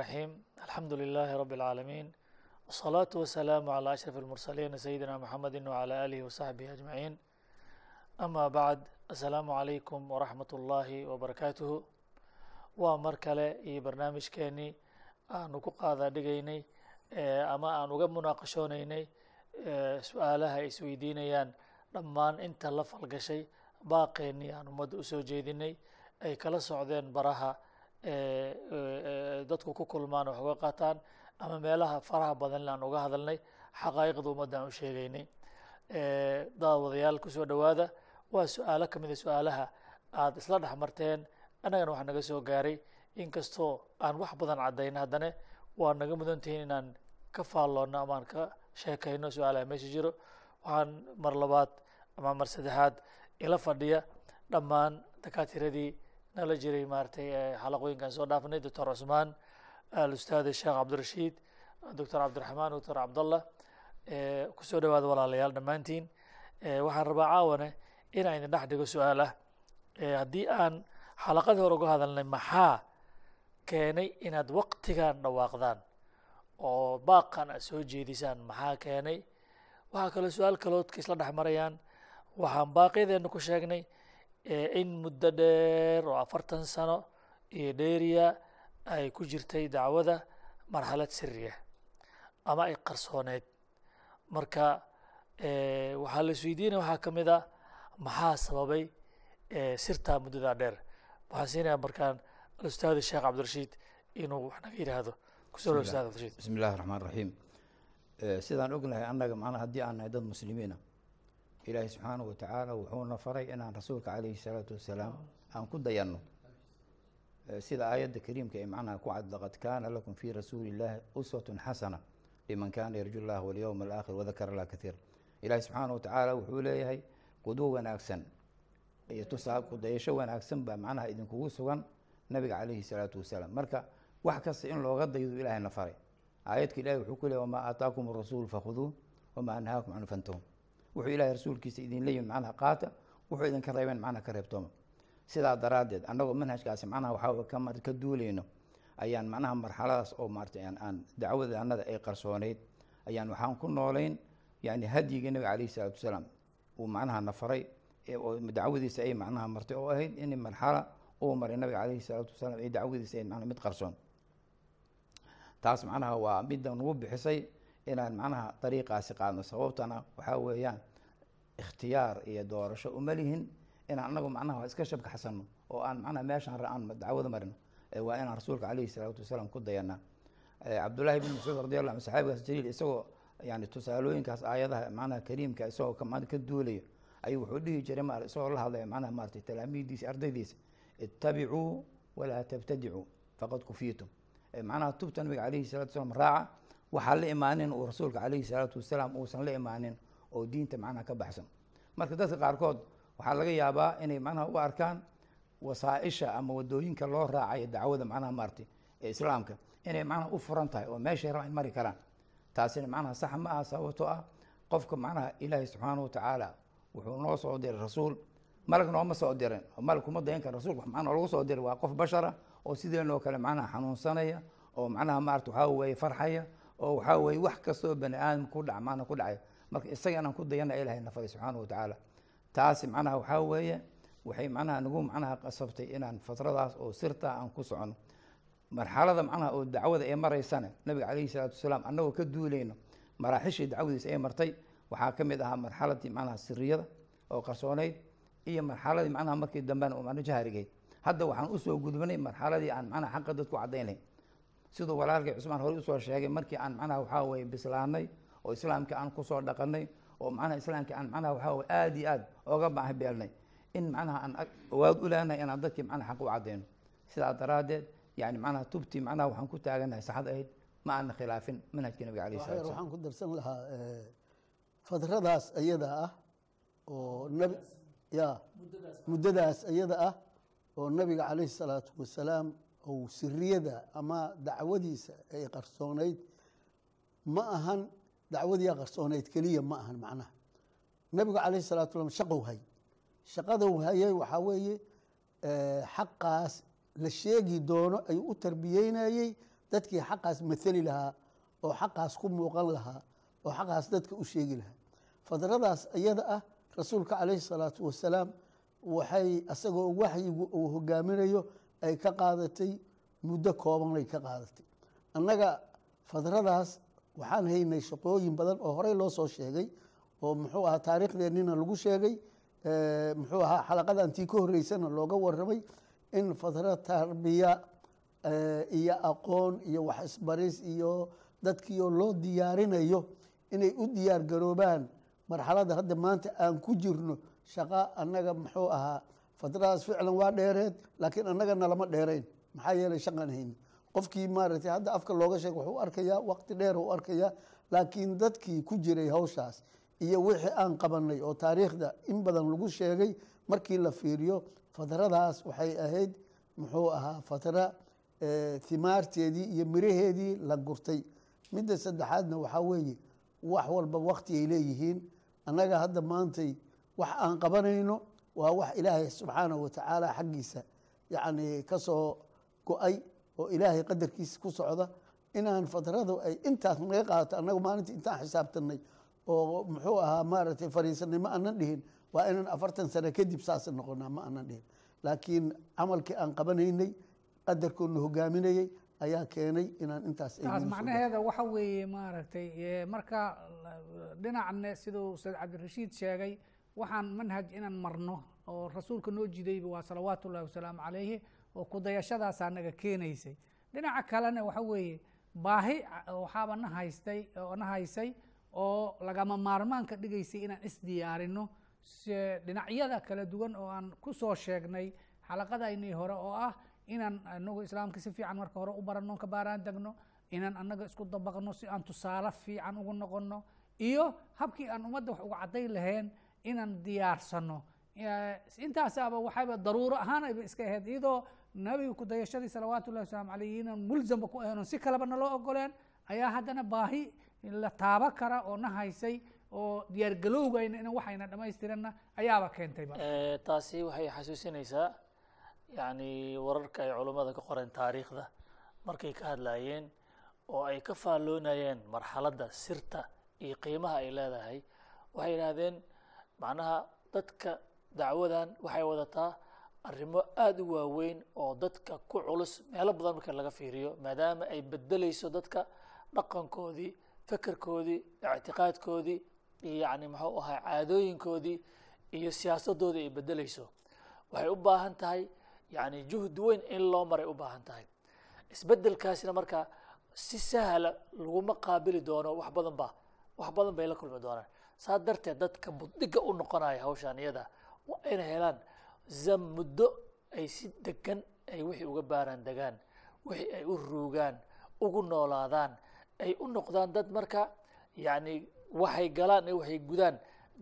الرحيم الحمد لله رب العالمين والصلاة والسلام على أشرف المرسلين سيدنا محمد وعلى آله وصحبه أجمعين أما بعد السلام عليكم ورحمة الله وبركاته waa mar kale iyo barnaamijkeenii aanu ku qaada dhigaynay ama aan uga munaaqashoonaynay su-aalaha ay isweydiinayaan dhammaan inta la falgashay baaqeenii aan ummadda usoo jeedinay ay kala socdeen baraha dadku ku kulmaan wax uga qaataan ama meelaha faraha badan aan uga hadalnay xaqaa'iqda ummadda aan u daawadayaal ku soo dhowaada waa su'aalo ka mid a su'aalaha aada isla dhex marteen annagana waxaa naga soo gaaray. Inkastoo aan wax badan caddayn haddana waa naga mudantihiin inaan ka faalloonno amaan ka sheekayno su'aalaha meesha jiro. Waxaan mar labaad ama mar saddexaad ila fadhiya dhammaan dakaatiradii nala jiray maaragtay xalaqooyinkaan soo dhaafnay doctor cusmaan alustaad sheekh cabdirashiid doctor cabdiraxmaan doctor cabdallah ku soo dhawaada walaalayaal dhammaantiin. Waxaan rabaa caawane inaan idin dhex dhigo su'aal haddii aan xalaqadii hore uga hadalnay maxaa keenay inaad waqtigan dhawaaqdaan? Oo baaqan aad soo jeedisaan maxaa keenay? Waxaa kaloo su'aal kaloodka isla dhex marayaan. Waxaan baaqyadeena ku sheegnay in muddo dheer oo afartan sano iyo dheeriya ay ku jirtay dacwada marxalad siriya ama ay qarsooneyd marka waxaa la isweydiinaya waxaa ka mid ah maxaa sababay sirtaa muddadaa dheer? Waxaan siinaya markaan alustaad sheekh cabdirashiid inuu wax naga yidhaahdo. Kusoo dhow ustaad cabdirashiid. Bismi illahi raxmaan raxiim sidaan ognahay annaga macnaha haddii aan nahay dad muslimiina ilaahay subxaanahu watacaala wuxuuna faray inaan rasuulka calayhi salaatu wasalaam aan ku dayanno. Sida aayadda kariimka ee macnaha ku cad laqad kaana lakum fii rasuuli illaahi uswatun xasana liman kaana yarju llah walyowma alaakhir wadakara allah katiira ilaahay subxaanahu watacaala wuxuu leeyahay qudwo wanaagsan iyo tusaa kudayasho wanaagsan baa macnaha idinkugu sugan nabiga calayhi salaatu wasalaam. Marka wax kasta in looga daydo ilahayna faray. Aayadka ilahi wuxuu ku leey wamaa aataakum arasuulu fakhuduuh wamaa nahaakum canhu fantahum wuxuu ilahay rasuulkiisa idinla yimid macnaha qaata wuxuu idinka reebeen macnaha ka reebtooma. Sidaa daraaddeed annagoo manhajkaasi macnaha waxaa ka duulayno ayaan macnaha marxaladaas oo maaratay aan dacwada annada ay qarsooneyd ayaan waxaan ku noolayn yani hadyiga nabiga calayhi salaatu wasalaam uu macnaha na faray dacwadiisa ay macnaha martay oo ahayd in marxala uu maray nabiga calayhi salaatu wasalaam ay dacwadiisa ahayd macnaha mid qarsoon. Taas macnaha waa midda nagu bixisay inaan macnaha dariiqaasi qaadno. Sababtana waxaa weeyaan ikhtiyaar iyo doorasho uma lihin inaan anagu macnaha iska shabkaxsanno oo aan macnaha meeshaan aan dacwada marino. Waa inaan rasuulka calayhi salaatu wasalaam ku dayanaa. Cabdullaahi bin mascuud radi allah anhu saxaabigaas jaliil isagoo yani tusaalooyinkaas aayadaha macnaha kariimka isagoo ka duulayo ayuu wuxuu dhihi jiray ma isagoo la hadlaya macnaha maratay talaamiiddiisa ardaydiisa ittabicuu walaa tabtadicuu faqad kufiitum. Macnaha tubta nabiga calayhi salatu wasalaam raaca waxaa la imaanin uu rasuulka calayhi salaatu wasalaam uusan la imaanin oo diinta macnaha ka baxsan. Marka dadka qaarkood waxaa laga yaabaa inay macnaha u arkaan wasaaisha ama waddooyinka loo raacayo dacwada macnaha maartay ee islaamka inay macnaha u furan tahay oo meeshay rabaan mari karaan. Taasina macnaha sax ma aha sababtoo ah qofka macnaha ilaahay subxaanahu watacaala wuxuu noo soo diray rasuul. Malag nooma soo dirin malag kuma dayan kara rasulka macnaha lagu soo diray waa qof bashara oo sideenoo kale macnaha xanuunsanaya oo macnaha maarata waxaa weeye farxaya oo waxaa weeye wax kastoo bani aadam ku dhac macnaha ku dhacay. Marka isaga inaan ku dayana ilahay nafaray subxaanahu watacaala taasi macnaha waxaa weeye waxay macnaha nagu macnaha qasabtay inaan fatradaas oo sirta aan ku socono. Marxalada macnaha oo dacwada ee maraysana nabiga calayhi salaatu wasalaam annagoo ka duulayno maraaxishii dacwadiisa ee martay waxaa ka mid ahaa marxaladii macnaha siriyada oo qarsooneyd iyo marxaladii macnaha markii dambena oo macna jahrigeyd hadda waxaan u soo gudbanay marxaladii aan macnaha xaqa dadku caddaynay siduu walaalkay cusmaan horey u soo sheegay markii aan macnaha waxaa weye bislaanay oo islaamka aan ku soo dhaqanay oo macnaha islaamka aan macnaha waxaa weye aada iyo aad oga baahi beelnay in macnaha aan awaad u leenahay inaan dadkii macnaha xaq u caddayno sidaa daraaddeed yani macnaha tubtii macnaha waxaan ku taaganahay saxad ahayd ma aana khilaafin manhajkii nabiga alayh salatu waxaan ku darsan lahaa fadradaas iyada ah oo nabi ya muddadaas iyada ah oo nabiga calayhi salaatu wasalaam ou siriyada ama dacwadiisa ay qarsoonayd ma ahan dacwadii qarsoonayd keliya ma ahan macnaha. Nabigu calayhi salatu salam shaqow hay. Shaqadou hayay waxaa weeye xaqaas la sheegi doono ayuu u tarbiyeynayey dadkii xaqaas mathali lahaa oo xaqaas ku muuqan lahaa oo xaqaas dadka u sheegi lahaa. Fadradaas iyada ah rasuulka calayhi salaatu wasalaam waxay asagoo waxyigu uu hogaaminayo ay ka qaadatay muddo koobanay ka qaadatay. Annaga fadradaas waxaan haynay shaqooyin badan oo horey loo soo sheegay oo muxuu ahaa taariikhdeennina lagu sheegay muxuu ahaa xalaqadan tii ka horreysana looga warramay in fadra tarbiya iyo aqoon iyo wax isbaris iyo dadkiioo loo diyaarinayo inay u diyaar garoobaan marxaladda hadda maanta aan ku jirno shaqa annaga muxuu ahaa fadradaas ficlan waa dheereed laakiin annaga nalama dheerayn maxaa yeelay shaqan hayni qofkii maaragtay hadda afka looga sheeg wuxuu arkayaa waqti dheer u arkayaa laakiin dadkii ku jiray hawshaas iyo wixii aan qabanay oo taariikhda in badan lagu sheegay markii la fiiriyo fadradaas waxay ahayd muxuu ahaa fatra himaarteedii iyo miraheedii la gurtay. Midda saddexaadna waxaa weeye wax walba waqti ay leeyihiin. Annaga hadda maantay wax aan qabanayno waa wax ilaahay subxaanahu watacaala xaggiisa yacni ka soo go'ay oo ilaahay qadarkiisa ku socda inaan fadradu ay intaas naga qaadato annaga maalintii intaan xisaabtanay oo muxuu ahaa maaragtay fariisanay ma aanan dhihin waa inaan afartan sano kadib saas noqonaa ma aanan dhihin. Laakiin camalkii aan qabanaynay qadarkoodna hogaaminayay ayaa keenay inaan intaas taas macnaheeda waxa weeye maaragtay marka dhinacne siduu ustaad cabdirashiid sheegay waxaan manhaj inaan marno oo rasuulka noo jidayba waa salawaatu ullahi wasalaamu calayhi oo kudayashadaasaa naga keenaysay. Dhinaca kalena waxa weeye baahi waxaaba na haystay oo na haysay oo lagama maarmaan ka dhigaysay inaan isdiyaarino dhinacyada kala duwan oo aan ku soo sheegnay xalaqadaynii hore oo ah inaan anagu islaamka si fiican marka hore u baranno ka baaraan degno inaan annaga isku dabaqno si aan tusaale fiican ugu noqono iyo habkii aan ummadda wax uga caddayn lahayn inaan diyaarsano intaasaaba waxayba daruuro ahaan ayba iska ahayd iyadoo nabiga kudayashadii salawaatu ullahi wasalaamu calayh inaan mulzamba ku ahayn oo si kaleba naloo ogoleen ayaa haddana baahi la taaba kara oo na haysay oo diyaargalowgayna in waxayna dhammaystiranna ayaaba keentayba. Taasi waxay xasuusinaysaa yani wararka ay culummada ka qoreen taariikhda. Markay ka hadlayeen oo ay ka faalloonayeen marxaladda sirta iyo qiimaha ay leedahay waxay yidhaahdeen macnaha dadka dacwadan waxay wadataa arrimo aada u waaweyn oo dadka ku culus meelo badan marka laga fiiriyo maadaama ay bedeleyso dadka dhaqankoodii fekerkoodii ictiqaadkoodii iyo yani muxuu ahaa caadooyinkoodii iyo siyaasadoodii ay bedeleyso waxay u baahan tahay yani juhd weyn in loo maray u baahan tahay. Isbedelkaasina marka si sahla laguma qaabili doono wax badan ba wax badan bay la kulmi doonaan saa darteed dadka buddiga u noqonaya hawshaan iyada waa inay helaan zam muddo ay si degan ay wixii uga baaraan degaan wixii ay u ruugaan ugu noolaadaan ay u noqdaan dad marka yani waxay galaan iyo waxay gudaan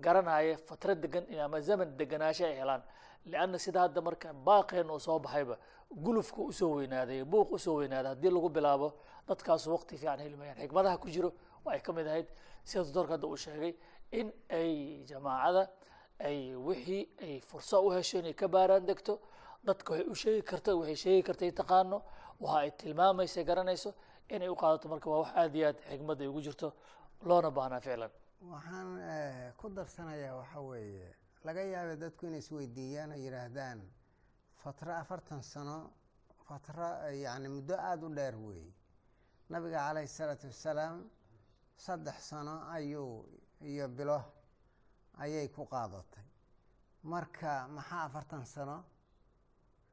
garanaya fatra degan ama zaman deganaasho ay helaan. Lianna sida hadda marka baaqeen uu soo baxayba gulufka u soo weynaaday buuq u soo weynaaday haddii lagu bilaabo dadkaasu waqti fiican heli mayaan xikmadaha ku jiro waa ay ka mid ahayd. Sida doctorka hadda uu sheegay in ay jamaacada ay wixii ay fursa u hesho inay ka baaraan degto. Dadka waxay u sheegi karta waxay sheegi kartay taqaano waxa ay tilmaamaysa garanayso inay u qaadato. Marka waa wax aada iyo aad xikmad ay ugu jirto loona baahnaa ficlan waxaan ku darsanayaa waxa weeye. Laga yaaba dadku inay isweydiiyaan oo yidhaahdaan fatro afartan sano fatro yani muddo aada u dheer weeye nabiga calayhi isalaatu wassalaam saddex sano ayuu iyo bilo ayay ku qaadatay. Marka maxaa afartan sano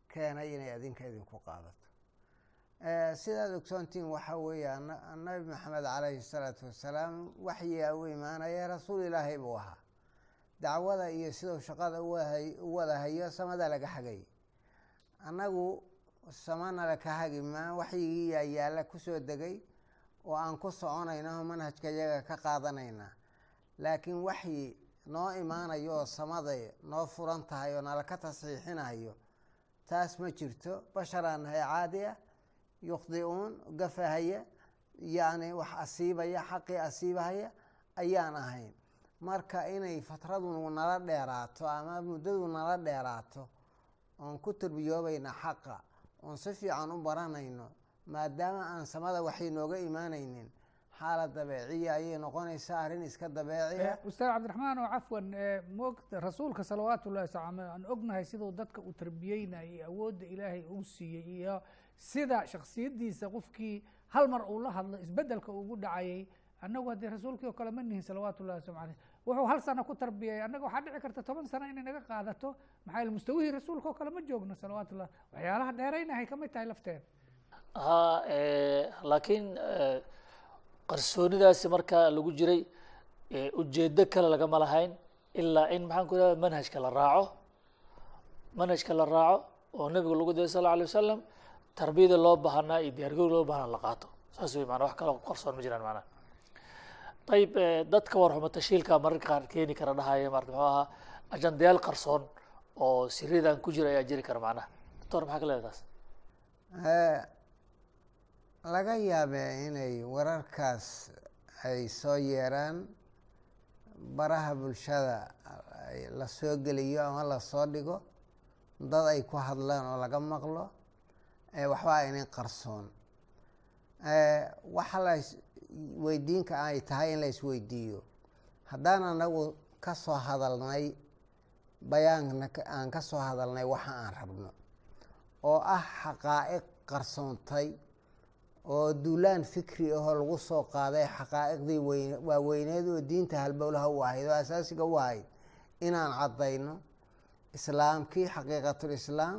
keenay inay adinka idinku qaadato? Sidaad ogsoontiin waxaa weeye nabi maxamed calayhi salaatu wassalaam waxyigaa u imaanaya rasuul ilaahay buu ahaa. Dacwada iyo siduu shaqada u wada hayo samada laga hagay. Annagu samana laka hagi maa waxyigiiyaa yaalla ku soo degay oo aan ku soconayno manhajka yaga ka qaadanayna laakiin waxyi noo imaanayo oo samada noo furan tahay oo nalaka tasxiixinayo taas ma jirto. Basharaan nahay caadi ah yukhdi'uun gafahaya yacni wax asiibaya xaqii asiibahaya ayaan ahayn. Marka inay fatradu nala dheeraato ama muddadu nala dheeraato oon ku tarbiyoobayna xaqa oon si fiican u baranayno maadaama aan samada waxay nooga imaanaynin xaalad dabeeciya ayay noqonaysaa arrin iska dabeeciya. Ustaad cabdiraxmaan oo cafwan moogta rasuulka salawaatu ullahi wasalaamu aan ognahay siduu dadka uu tarbiyeynayay iyo awoodda ilaahay uu siiyey iyo sida shaksiyaddiisa qofkii hal mar uu la hadlo isbeddelka ugu dhacayay annagu haddii rasuulkii oo kale ma nihin salawaatu ullahi waslamu caleyh wuxuu hal sano ku tarbiyay annaga waxaa dhici karta toban sano inay naga qaadato. Maxaa yeele mustawihii rasuulka oo kale ma joogno salawaatu ullah waxyaalaha dheeraynahay ka mid tahay lafteeda ha laakiin qarsoonidaasi marka lagu jiray ujeedo kale lagama lahayn ilaa in maxaan ku ihahda manhajka la raaco. Manhajka la raaco oo nabiga lagu dayay sal lla alay wasalam tarbiyada loo baahanaa iyo diyaargarowga loo baahana la qaato. Saas wey maana wax kaloo qarsoon ma jiraan maanaa ayib dadka warxumo tashiilka mararka qaar keeni kara dhahaya marata muxuu ahaa ajandayaal qarsoon oo siridan ku jira ayaa jiri kara macnaha. Doctor maxaa ka leedahay taas laga yaabee inay wararkaas ay soo yeeraan baraha bulshada la soo geliyo ama la soo dhigo dad ay ku hadlaan oo laga maqlo waxba aynan qarsoon. Waxa la weydiinka ay tahay in la isweydiiyo haddaan anagu ka soo hadalnay bayaanna aan ka soo hadalnay waxa aan rabno oo ah xaqaa'iq qarsoontay oo duulaan fikri ahoo lagu soo qaaday xaqaa'iqdii weyn waaweyneed oo diinta halbowlaha u ahayd oo asaasiga u ahayd inaan caddayno islaamkii xaqiiqatulislaam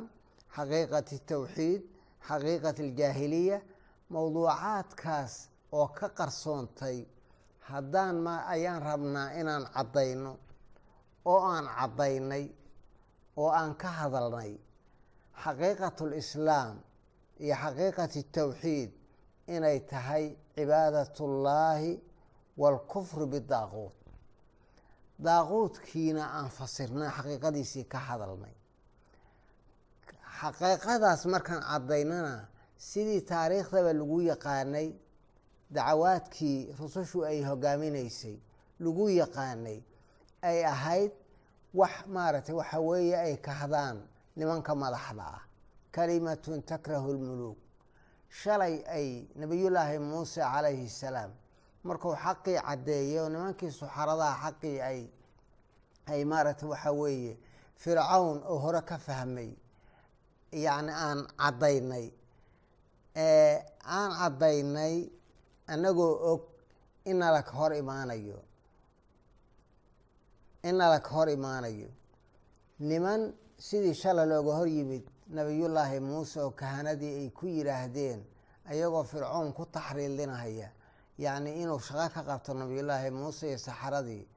xaqiiqati tawxiid xaqiiqat aljaahiliya mowduucaadkaas oo ka qarsoontay haddaan ma ayaan rabnaa inaan caddayno oo aan caddaynay oo aan ka hadalnay xaqiiqatulislaam iyo xaqiiqati tawxiid inay tahay cibaadatullaahi waalkufru bidaaquud daaquudkiina aan fasirnay xaqiiqadiisii ka hadalnay. Xaqiiqadaas markaan caddaynana sidii taariikhdaba lagu yaqaanay dacawaadkii rusushu ay hogaaminaysay lagu yaqaanay ay ahayd wax maaragtay waxa weeye ay kahdaan nimanka madaxda ah. Kalimatun takrahu lmuluuk shalay ay nebiyullaahi muuse calayhi salaam. Markuu xaqii caddeeyay oo nimankii suxaradaha xaqii ay ay maaragtay waxa weeye fircawn oo hore ka fahmay yacni aan caddaynay. Aan caddaynay annagoo og inala ka hor imaanayo. Inala ka hor imaanayo. Niman sidii shala looga hor yimid nabiyullaahi muuse oo kahanadii ay ku yidhaahdeen ayagoo fircoon ku taxriilinaya yacni inuu shaqo ka qabto nabiyullaahi muuse iyo saxaradii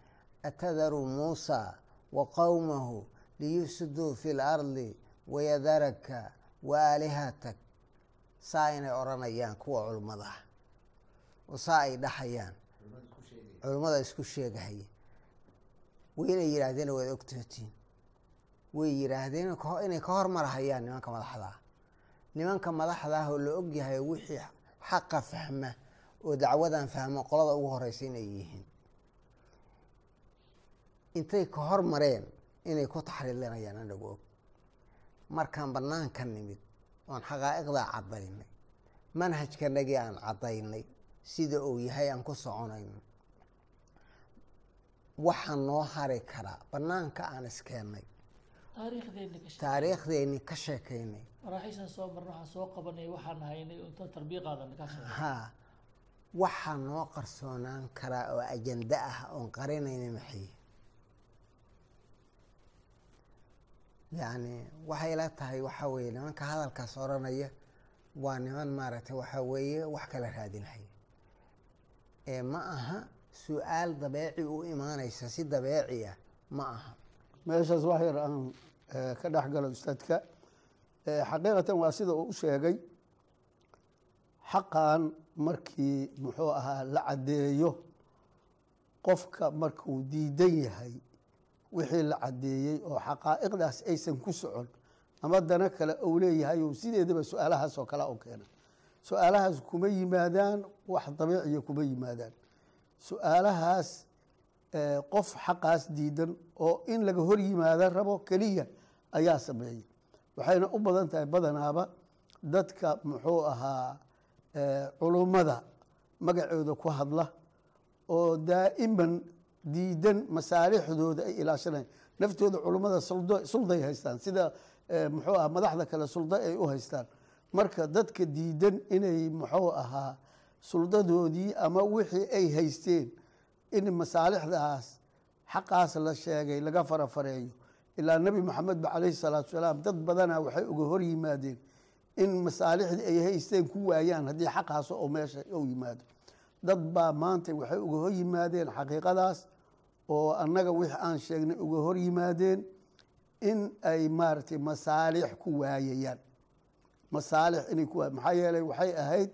atadaru muusa wa qowmahu liyufsiduu fi lardi wayadaraka wa aalihatak. Saa inay odhanayaan kuwa culummadah oo saa ay dhahayaan. Culummada isku sheegahaya waynay yidhaahdeen waad ogtootiin way yidhaahdeen inay ka hormarahayaan nimanka madaxda. Nimanka madaxda ah oo la ogyahay wixii xaqa fahma oo dacwadan fahma qolada ugu horeysa inay yihiin. Intay ka hormareen inay ku taxriilinayaan anagu og. Markaan banaanka nimid oon xaqaa'iqdaa caddaynay manhajkanagii aan caddaynay sida uu yahay aan ku soconayno waxaa noo hari karaa banaanka aan iskeenay taariikhdeeni ka sheekaynay maraaxiishan soo marna waxaan soo qabanay waxaan haynay oo intaan tarbiya qaadan ka sheegay haa waxaa noo qarsoonaan karaa oo ajanda ah oon qarinayna maxay? Yacni waxay la tahay waxaa weeye nimanka hadalkaas odhanaya waa niman maaragtay waxaa weeye wax kala raadinhaya ee ma aha su'aal dabeeci u imaanaysa si dabeeci ah ma aha. Meeshaas wax yar aan ka dhex galo ustaadka. Xaqiiqatan waa sida uu u sheegay xaqan markii muxuu ahaa la caddeeyo qofka markuu diidan yahay wixii la caddeeyey oo xaqaa'iqdaas aysan ku socon ama dana kale uu leeyahay oo sideedaba su'aalahaas oo kale u keena su'aalahaas kuma yimaadaan wax dabiiciya kuma yimaadaan. Su'aalahaas qof xaqaas diidan oo in laga hor yimaada rabo keliya ayaa sameeyey. Waxayna u badan tahay badanaaba dadka muxuu ahaa eh, culummada magacooda ku hadla oo daa'iman diidan masaalixdooda ay ilaashanayaan naftooda culummada sulday haystaan sida eh, muxuu aha madaxda kale suldo ay u haystaan. Marka dadka diidan inay muxuu ahaa suldadoodii ama wixii ay haysteen in masaalixdaas xaqaas la sheegay laga farafareeyo ilaa nebi maxamed ba calayhi salaatu salaam. Dad badana waxay uga hor yimaadeen in masaalixdii ay haysteen ku waayaan haddii xaqaas oo meesha u yimaado dad baa maanta waxay uga hor yimaadeen xaqiiqadaas oo annaga wixii aan sheegnay uga hor yimaadeen in ay maaragtay masaalix ku waayayaan. Masaalix inay ku waay maxaa yeelay waxay ahayd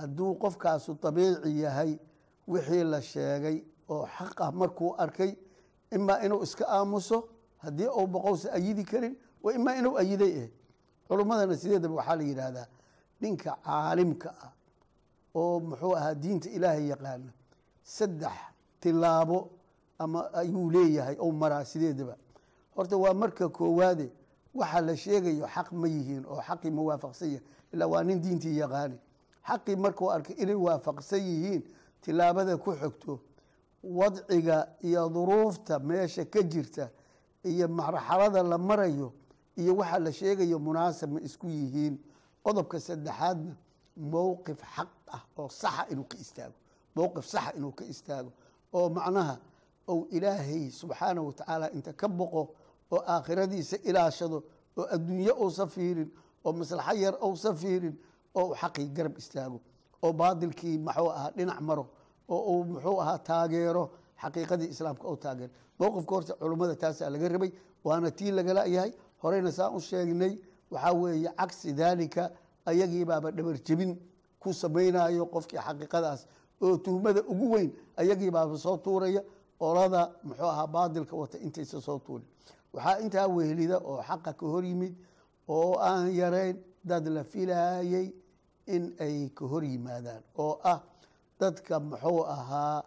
hadduu qofkaasu dabiici yahay wixii la sheegay oo xaq ah markuu arkay imaa inuu iska aamuso haddii uu boqowsa ayidi karin wa imaa inuu ayiday eh. Culummadana sideedaba waxaa la yidhaahdaa ninka caalimka ah oo muxuu ahaa diinta ilaahay yaqaana saddex tilaabo ama ayuu leeyahay ou maraa sideedaba horta waa marka koowaade waxa la sheegayo xaq ma yihiin oo xaqii ma waafaqsan yahay ilaa waa nin diintii yaqaani. Xaqii markuu arkay inay waafaqsan yihiin tilaabada ku xogto wadciga iyo duruufta meesha ka jirta iyo marxalada la marayo iyo waxa la sheegayo munaasab ma isku yihiin qodobka saddexaadna mowqif xaq ah oo saxa inuu ka istaago mowqif saxa inuu ka istaago oo macnaha ou ilaahay subxaanahu watacaala inta ka boqo oo aakhiradiisa ilaashado oo adduunye uusa fiirin oo maslaxo yar ousa fiirin oo uu xaqii garab istaago oo baadilkii maxuu ahaa dhinac maro oo uu muxuu ahaa taageero xaqiiqadii islaamka oo taageero mowqifka horta culummada taasaa laga rabay waana tii lagala yahay. Horeyna saan u sheegnay waxaa weeye cagsi daalika ayagiibaaba dhabar jebin ku samaynayo qofkii xaqiiqadaas. Oo tuhmada ugu weyn ayagiibaaba soo tuuraya olada muxuu ahaa baadilka wata intaysa soo tuurin. Waxaa intaa wehelida oo xaqa ka hor yimid oo aan yarayn dad la filaayey in ay ka hor yimaadaan. Oo ah dadka muxuu ahaa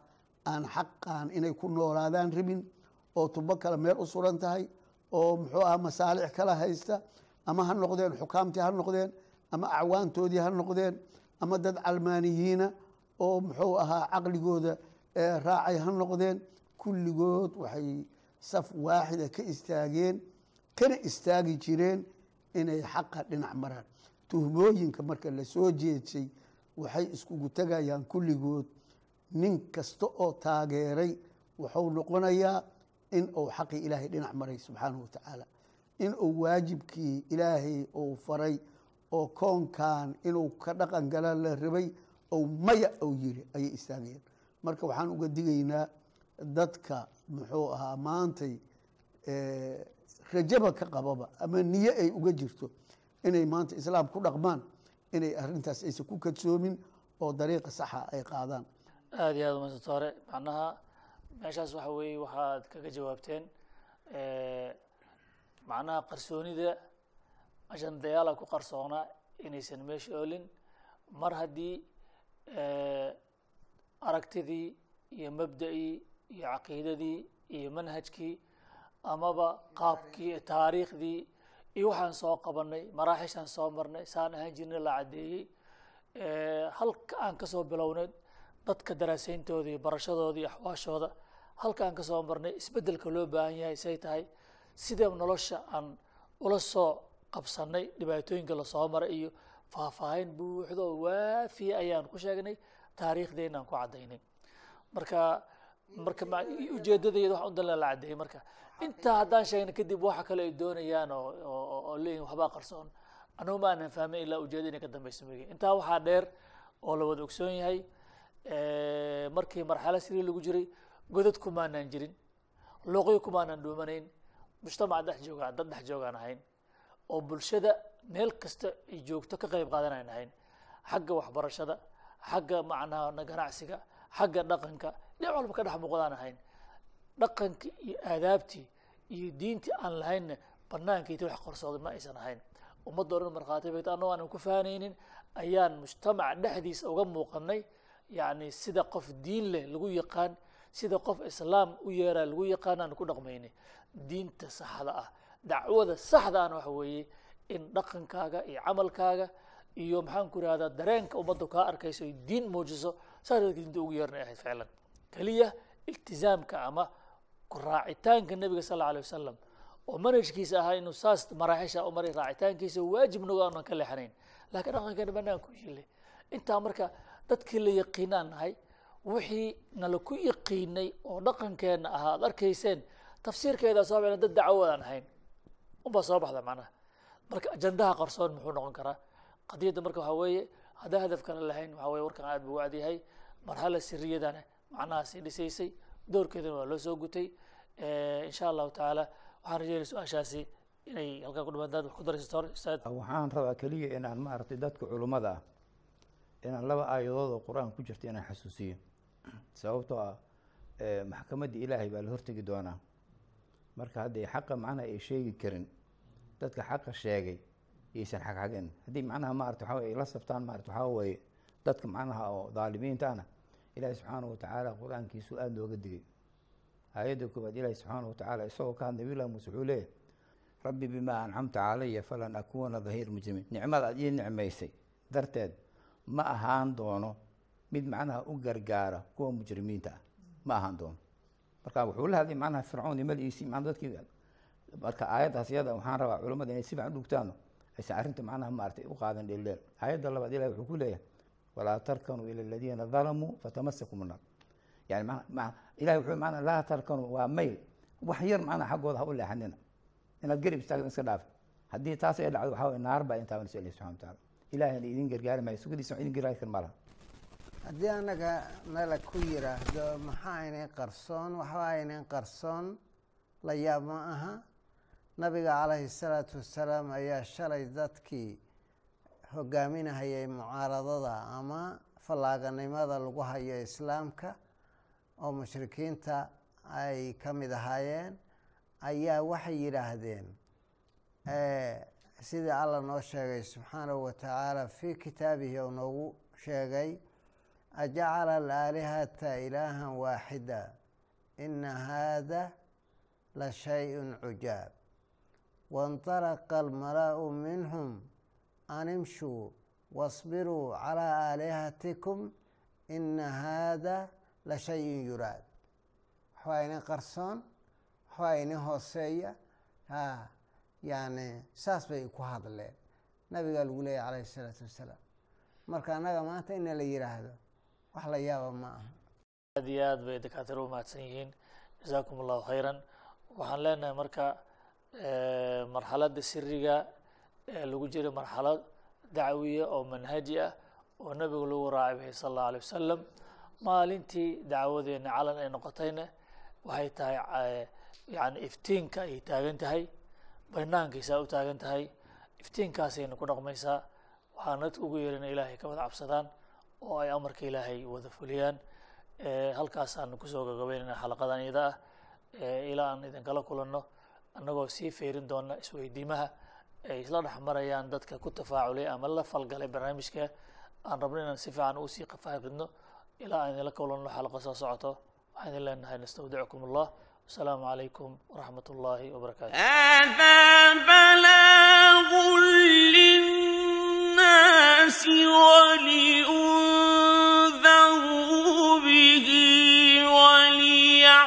aan xaqan inay ku noolaadaan rabin oo tubo kale meel u suran tahay oo muxuu ahaa masaalix kala haysta ama ha noqdeen xukaamtii ha noqdeen ama acwaantoodii ha noqdeen ama dad calmaaniyiina oo muxuu ahaa caqligooda raacay ha noqdeen kulligood waxay saf waaxida ka istaageen kana istaagi jireen inay xaqa dhinac maraan. Tuhmooyinka marka la soo waxay iskugu tegayaan kulligood nin kasta oo taageeray wuxuu noqonayaa in uu xaqii ilaahay dhinac maray subxaanahu wa tacaala. In uu waajibkii ilaahay uu faray oo koonkan inuu ka dhaqan gala la rabay ou maya ou yiri ayay istaagayeen. Marka waxaan uga digaynaa dadka muxuu ahaa maantay rajaba ka qababa ama niye ay uga jirto inay maanta islaam ku dhaqmaan inay arintaas aysan ku kadsoomin oo dariiqa saxa ay qaadaan aada iyo aada umadsanta hore macnaha meeshaas waxa weeye waxaad kaga jawaabteen macnaha qarsoonida ajandayaala ku qarsoonaa inaysan meesha oolin. Mar haddii aragtidii iyo mabda'ii iyo caqiidadii iyo manhajkii amaba qaabkii taariikhdii iyo waxaan soo qabanay maraaxishaan soo marnay saan ahaan jirna la caddeeyey halka aan ka soo bilownay dadka daraasayntoodii iyo axwaashooda halka aan ka soo marnay isbeddelka loo baahan yahay say tahay sidee nolosha aan ula soo qabsanay dhibaatooyinka la soo maray iyo faahfaahin buuxdo oo waafiya ayaan ku sheegnay taariikhdeenna aan ku caddaynay. Marka marka ujeedadeeda wax undan la caddeeyey marka. Intaa haddaan sheegna kadib waxa kale ay doonayaan oo leeyihiin waxbaa qarsoon. Anugu ma aanan ilaa ujeedada inay ka dambeyso megi intaa waxaa dheer oo la wada ogsoon yahay markii marxalo siri lagu jiray godad kumaanaan jirin luuqyo kumaanaan dhuumanayn mujtamac dhex jooga dad dhex joogaan ahayn oo bulshada meel kasta ay joogto ka qayb qaadanayn ahayn. Xagga waxbarashada xagga macnaha ganacsiga xagga dhaqanka dhinac walba ka dhex muuqdaan ahayn. Dhaqankii iyo aadaabtii iyo diintii aan lahaynna banaankiiti wax qorsooday ma aysan ahayn. Ummadda o dhan bayta annagoo aanan ku fahanaynin ayaan mujtamac dhexdiisa uga muuqanay yacni sida qof diin leh lagu yaqaan sida qof islaam u yeeraa lagu yaqaan aan ku dhaqmaynay diinta saxda ah dacwada saxda ahna waxa weeye in dhaqankaaga iyo camalkaaga iyo maxaan ku ihahdaa dareenka ummaddu kaa arkayso ay diin muujiso saas dadka diinta ugu yeernay ahayd ficlan. Keliya iltizaamka ama ku raacitaanka nebiga sal alla alay wasalam oo manhajkiisa ahaa inuu saas maraaxisha u maray raacitaankiisa waajib nagu aanan ka leexanayn. Laakiin dhaqankeena banaan ku yilay intaa marka dadkii la yaqiinaan nahay wixii nala ku yaqiinay oo dhaqankeenna ahaa ad arkayseen tafsiirkeeda soo baxna dad dacwoodaan ahayn. Unbaa soo baxda macnaha. Marka ajandaha qarsoon muxuu noqon karaa. Qadiyadda marka waxaa weeye haddaan hadaf kale lahayn waxaa weye warkan aad buu wacdiyahay marhala siriyadana macnahaasi dhisaysay doorkeedana waa loo soo gutay. Insha allahu tacaala waxaan rajeynaya su'aashaasi inay halkaa ku dhamaadaan wax ku daraysato hor ustaad. Waxaan rabaa keliya inaan maaragtay dadka culummada ah inaan laba aayadood oo qur'aan ku jirta inaan xasuusiyo. Sababtoo ah maxkamaddii ilaahay baa la hortegi doonaa. Marka hadday xaqa macnaha ay sheegi karin dadka xaqa sheegay yaysan xagxagin haddii macnaha maarata waxa weye ay la sabtaan maarata waxaa weeye dadka macnaha oo daalimiintaana ilaahi subxaanahu watacaala qur'aankiisu aada looga digay. Aayadda koowaad ilaahi subxaanahu watacaala isagoo ka hadlay nabilah muuse wuxuu leeyahy rabbi bimaa ancamta calaya falan akuuna dahiir mujrimiin nicmada aad ii nicmaysay darteed ma ahaan doono mid macnaha u gargaara kuwa mujrimiinta ah. Ma ahaan doono. Marka wuxuu la hadlay macnaha fircoon iyo maliisi macna dadkii marka aayaddaas iyada waxaan rabaa culimmada inay si fiican dhugtaano aysan arrinta macnaha maaragtay u qaadan dheeldheel aayadda labaad ilahi wuxuu ku leeyahay walaa tarkanuu ila aladiina dalamuu fatamasakum naar. Yani ilahi wuxuu macnaa laa tarkanuu waa mayl wax yar macnaha xaggooda ha u leexanina. Inaad garib istaagda iska dhaaf. Haddii taas ay dhacdo waxaa weye naar baa intaabanaysa ilahi subxana wataala ilahina idin gargaari maayo. Sugadiisa idin gargaari kar malaha haddii anaga nala ku yiraahdo maxaa aynan qarsoon? Waxba aynan qarsoon? La yaab ma aha. Nabiga calayhi salaatu wasalaam ayaa shalay dadkii hogaaminahayay mucaaradada ama fallaaganimada lagu hayo islaamka oo mushrikiinta ay ka mid ahaayeen. Ayaa waxay yidhaahdeen sidii alla noo sheegay subxaanahu wa tacaala fii kitaabihi oo noogu sheegay ajacala alaalihata ilaaha waaxida ina haada la shay-un cujaab. Waاnطalaqa almala'u minhum an imshuu wasbiruu calaa aalihatikum ina haada la shay-un yuraad. Waxbaa inin qarsoon waxbaa inin hooseeya yani saas bay ku hadleen. Nabigaa lagu leeyahy calayhi isalaatu wassalaam marka annaga maanta ina la yidhaahdo wax la yaaba ma aha. Aad iyo aad bay dakaatira u mahadsan yihiin. Jazaakum allahu khayran. Waxaan leenahay marka marxaladda siriga ee lagu jira marxalad dacwiya oo manhaji ah oo nabigu lagu raacay bihi sala allahu alay wasalam maalintii dacwadeena calan ay noqotayna waxay tahay yani iftiinka ay taagan tahay banaankiisaa u taagan tahay iftiinkaasayna ku dhaqmaysaa. Waxaan dadka ugu yeerina ilaahay ka wada cabsadaan oo ay amarka ilaahay wada fuliyaan. Halkaasaanu ku soo gagabeynayna xalaqadan iyada ah. Ilaa aan idinkala kulanno annagoo sii feerin doona isweydiimaha ay isla dhexmarayaan dadka ku tafaaculay ama la falgalay barnaamijka. Aan rabno inaan si fiican u sii qafaaqidno ilaa aan idinla kulanno xalaqa soo socoto. Waxaan idin leenahay nastawdicukum allah السلام عليكم ورحمة الله وبركاته. هذا بلاغ للناس ولأنذروا به وليعلموا